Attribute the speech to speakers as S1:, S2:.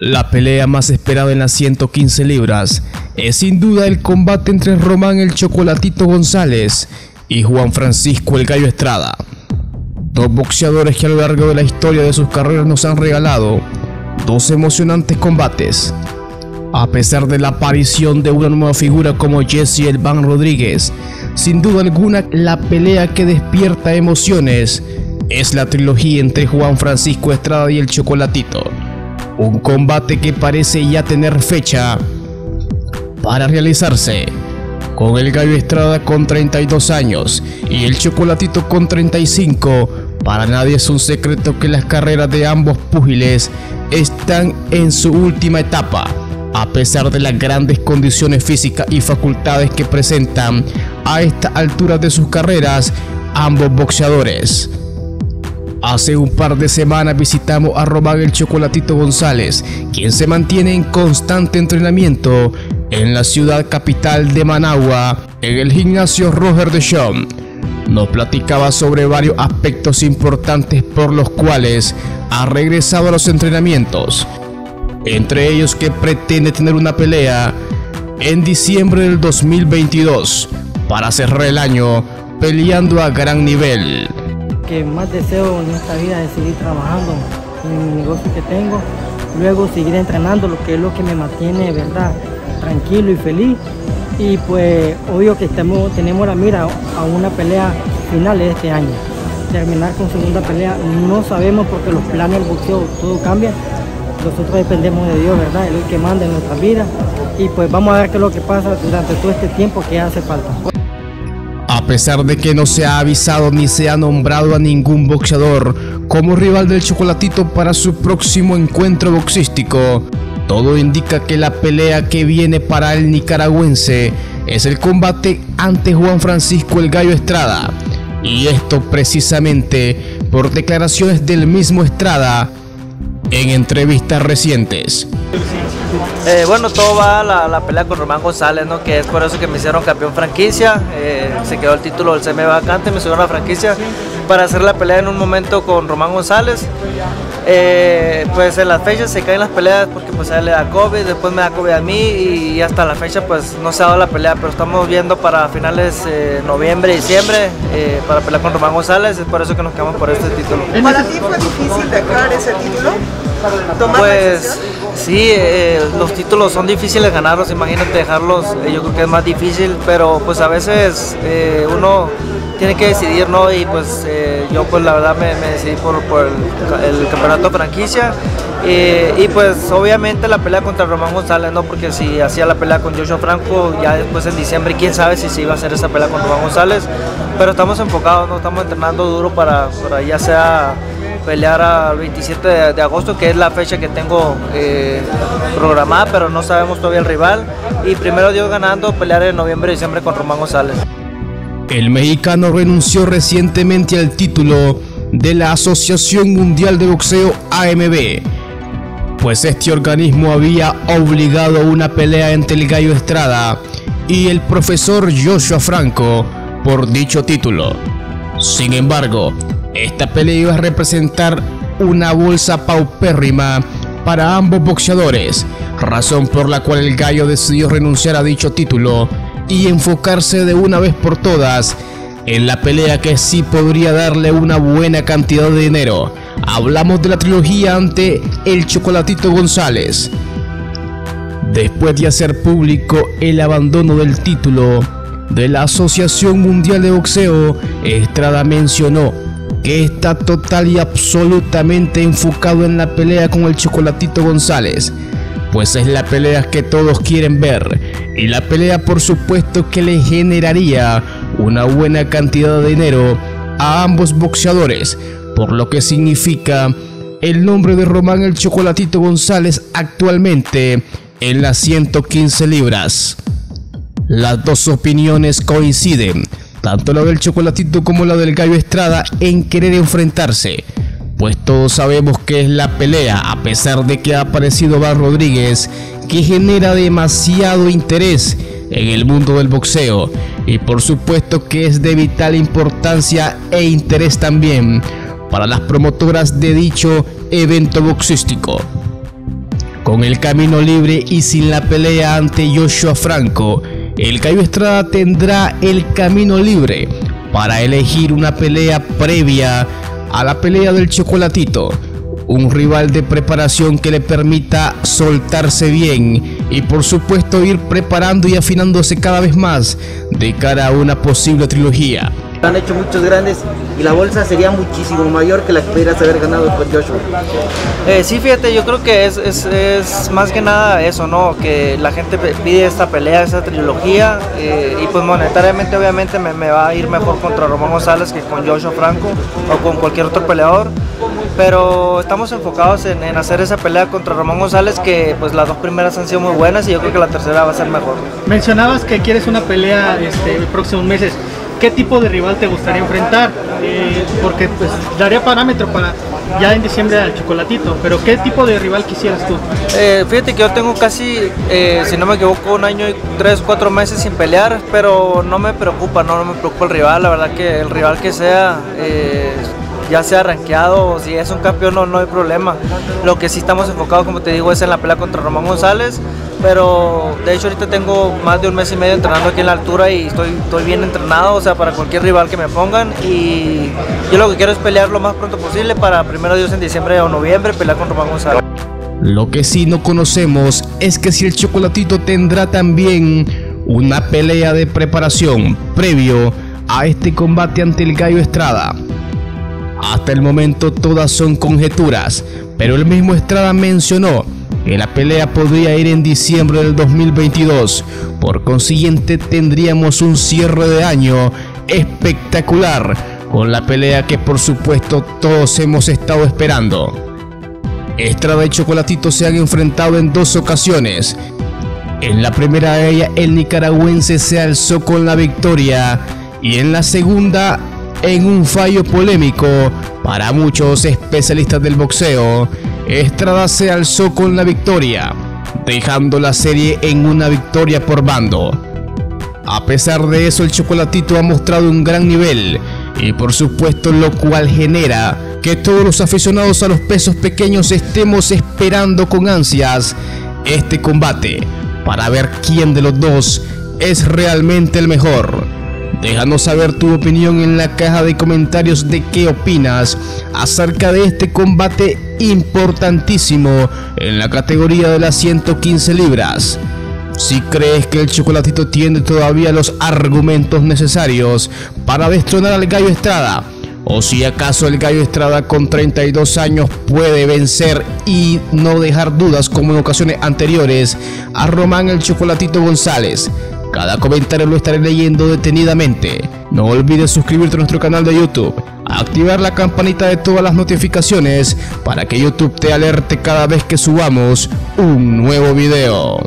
S1: La pelea más esperada en las 115 libras es sin duda el combate entre Román el Chocolatito González y Juan Francisco el Gallo Estrada. Dos boxeadores que a lo largo de la historia de sus carreras nos han regalado dos emocionantes combates. A pesar de la aparición de una nueva figura como Jesse El Van Rodríguez, sin duda alguna la pelea que despierta emociones es la trilogía entre Juan Francisco Estrada y el Chocolatito. Un combate que parece ya tener fecha para realizarse. Con el Gallo Estrada con 32 años y el Chocolatito con 35, para nadie es un secreto que las carreras de ambos púgiles están en su última etapa. A pesar de las grandes condiciones físicas y facultades que presentan a esta altura de sus carreras, ambos boxeadores. Hace un par de semanas visitamos a Román el Chocolatito González, quien se mantiene en constante entrenamiento en la ciudad capital de Managua, en el gimnasio Roger de Champ. Nos platicaba sobre varios aspectos importantes por los cuales ha regresado a los entrenamientos, entre ellos que pretende tener una pelea en diciembre del 2022 para cerrar el año peleando a gran nivel
S2: que más deseo en esta vida es seguir trabajando en el negocio que tengo, luego seguir entrenando, lo que es lo que me mantiene, ¿verdad? Tranquilo y feliz. Y pues obvio que estamos, tenemos la mira a una pelea final de este año. Terminar con segunda pelea, no sabemos porque los planes del boxeo, todo cambia. Nosotros dependemos de Dios, ¿verdad? Él es el que manda en nuestra vida. Y pues vamos a ver qué es lo que pasa durante todo este tiempo que hace falta.
S1: A pesar de que no se ha avisado ni se ha nombrado a ningún boxeador como rival del Chocolatito para su próximo encuentro boxístico, todo indica que la pelea que viene para el nicaragüense es el combate ante Juan Francisco el Gallo Estrada. Y esto precisamente por declaraciones del mismo Estrada en entrevistas recientes.
S3: Eh, bueno, todo va a la, pelea con Román González, ¿no? que es por eso que me hicieron campeón franquicia. Eh, se quedó el título del CM vacante, me subieron a la franquicia para hacer la pelea en un momento con Román González. Eh, pues en las fechas se caen las peleas porque pues a él le da COVID, después me da COVID a mí y hasta la fecha pues no se ha dado la pelea, pero estamos viendo para finales de noviembre, diciembre para pelear con Román González, es por eso que nos quedamos por este título.
S4: ¿Para ti fue difícil dejar ese título?
S3: Pues sí, eh, los títulos son difíciles ganarlos, imagínate dejarlos, eh, yo creo que es más difícil, pero pues a veces eh, uno tiene que decidir, ¿no? Y pues yo pues la verdad me, decidí por, el, campeonato franquicia y pues obviamente la pelea contra Román González, ¿no? Porque si hacía la pelea con Joshua Franco, ya después en diciembre, quién sabe si se iba a hacer esa pelea con Román González, pero estamos enfocados, ¿no? Estamos entrenando duro para, para ya sea pelear al 27 de, agosto, que es la fecha que tengo eh, programada, pero no sabemos todavía el rival. Y primero Dios ganando, pelear en noviembre y diciembre con Román González.
S1: El mexicano renunció recientemente al título de la Asociación Mundial de Boxeo AMB, pues este organismo había obligado a una pelea entre el Gallo Estrada y el profesor Joshua Franco por dicho título. Sin embargo, esta pelea iba a representar una bolsa paupérrima para ambos boxeadores, razón por la cual el gallo decidió renunciar a dicho título y enfocarse de una vez por todas en la pelea que sí podría darle una buena cantidad de dinero. Hablamos de la trilogía ante el Chocolatito González. Después de hacer público el abandono del título de la Asociación Mundial de Boxeo, Estrada mencionó está total y absolutamente enfocado en la pelea con el Chocolatito González, pues es la pelea que todos quieren ver. Y la pelea por supuesto que le generaría una buena cantidad de dinero a ambos boxeadores, por lo que significa el nombre de Román el Chocolatito González actualmente en las 115 libras. Las dos opiniones coinciden tanto la del Chocolatito como la del Gallo Estrada, en querer enfrentarse. Pues todos sabemos que es la pelea, a pesar de que ha aparecido Bar Rodríguez, que genera demasiado interés en el mundo del boxeo. Y por supuesto que es de vital importancia e interés también para las promotoras de dicho evento boxístico. Con el camino libre y sin la pelea ante Joshua Franco, el Cayo Estrada tendrá el camino libre para elegir una pelea previa a la pelea del Chocolatito. Un rival de preparación que le permita soltarse bien y por supuesto ir preparando y afinándose cada vez más de cara a una posible trilogía.
S5: Han hecho muchos grandes y la bolsa sería muchísimo mayor que la que pudieras haber ganado con Joshua.
S3: Eh, sí, fíjate, yo creo que es, es, es, más que nada eso, ¿no? Que la gente pide esta pelea, esta trilogía eh, y pues monetariamente obviamente me, me, va a ir mejor contra Román González que con Joshua Franco o con cualquier otro peleador. Pero estamos enfocados en, en hacer esa pelea contra Román González que pues las dos primeras han sido muy buenas y yo creo que la tercera va a ser mejor.
S6: Mencionabas que quieres una pelea este, en próximos meses. ¿Qué tipo de rival te gustaría enfrentar? Eh, porque pues daría parámetro para ya en diciembre al chocolatito, pero ¿qué tipo de rival quisieras tú?
S3: Eh, fíjate que yo tengo casi, eh, si no me equivoco, un año y tres, cuatro meses sin pelear, pero no me preocupa, no, no me preocupa el rival, la verdad que el rival que sea eh, ya sea rankeado o si es un campeón no, no hay problema. Lo que sí estamos enfocados, como te digo, es en la pelea contra Román González, pero de hecho ahorita tengo más de un mes y medio entrenando aquí en la altura y estoy, estoy bien entrenado, o sea, para cualquier rival que me pongan y yo lo que quiero es pelear lo más pronto posible para primero Dios en diciembre o noviembre pelear con Román González.
S1: Lo que sí no conocemos es que si el chocolatito tendrá también una pelea de preparación previo a este combate ante el Gallo Estrada. Hasta el momento todas son conjeturas, pero el mismo Estrada mencionó que la pelea podría ir en diciembre del 2022. Por consiguiente tendríamos un cierre de año espectacular con la pelea que por supuesto todos hemos estado esperando. Estrada y Chocolatito se han enfrentado en dos ocasiones. En la primera de el nicaragüense se alzó con la victoria y en la segunda en un fallo polémico para muchos especialistas del boxeo, Estrada se alzó con la victoria, dejando la serie en una victoria por bando. A pesar de eso, el Chocolatito ha mostrado un gran nivel y por supuesto lo cual genera que todos los aficionados a los pesos pequeños estemos esperando con ansias este combate para ver quién de los dos es realmente el mejor. Déjanos saber tu opinión en la caja de comentarios de qué opinas acerca de este combate importantísimo en la categoría de las 115 libras. Si crees que el chocolatito tiene todavía los argumentos necesarios para destronar al gallo Estrada, o si acaso el gallo Estrada con 32 años puede vencer y no dejar dudas como en ocasiones anteriores a Román el Chocolatito González. Cada comentario lo estaré leyendo detenidamente. No olvides suscribirte a nuestro canal de YouTube, activar la campanita de todas las notificaciones para que YouTube te alerte cada vez que subamos un nuevo video.